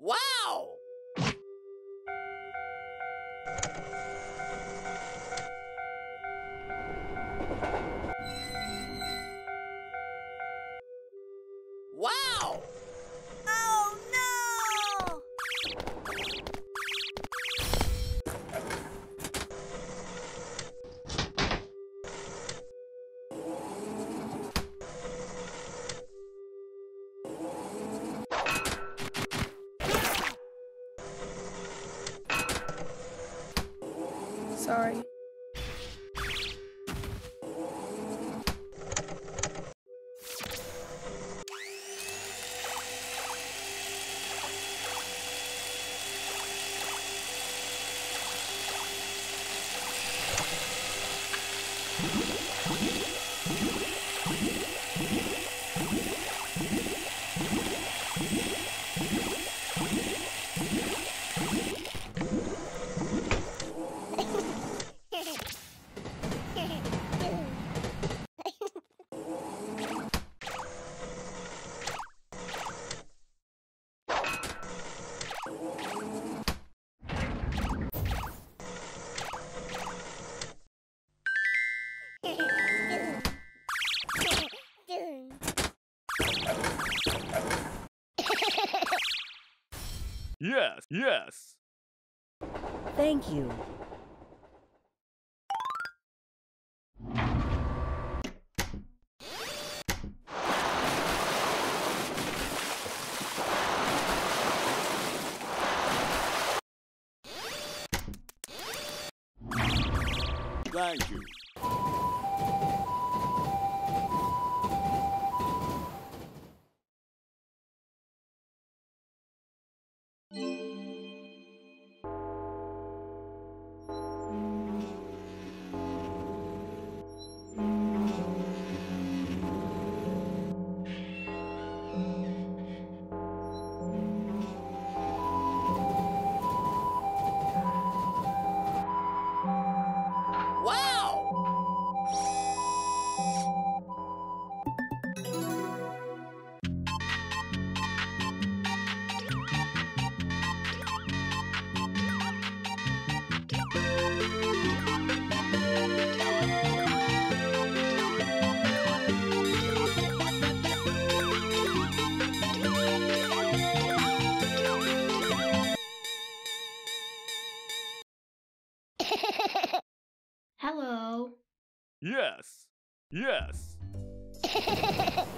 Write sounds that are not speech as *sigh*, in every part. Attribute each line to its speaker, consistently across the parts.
Speaker 1: Wow! Wow!
Speaker 2: Yes, yes.
Speaker 3: Thank you.
Speaker 2: Thank you. Yes, yes. *laughs*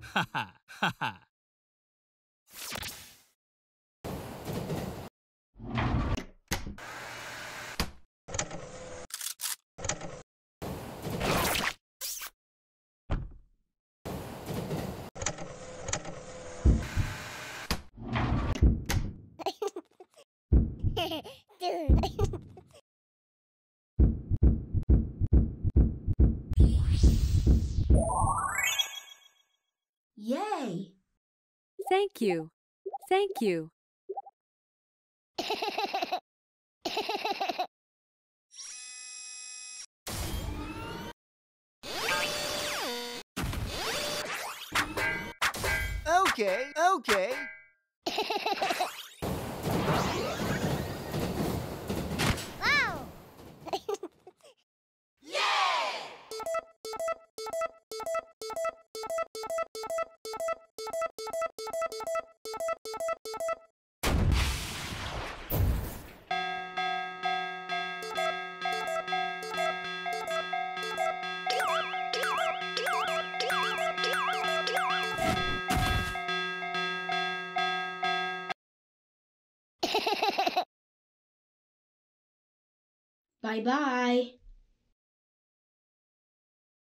Speaker 2: ハハ
Speaker 4: ハ
Speaker 5: ハ
Speaker 3: Thank you. Thank you.
Speaker 1: Okay, okay. *laughs* *laughs*
Speaker 5: Bye bye.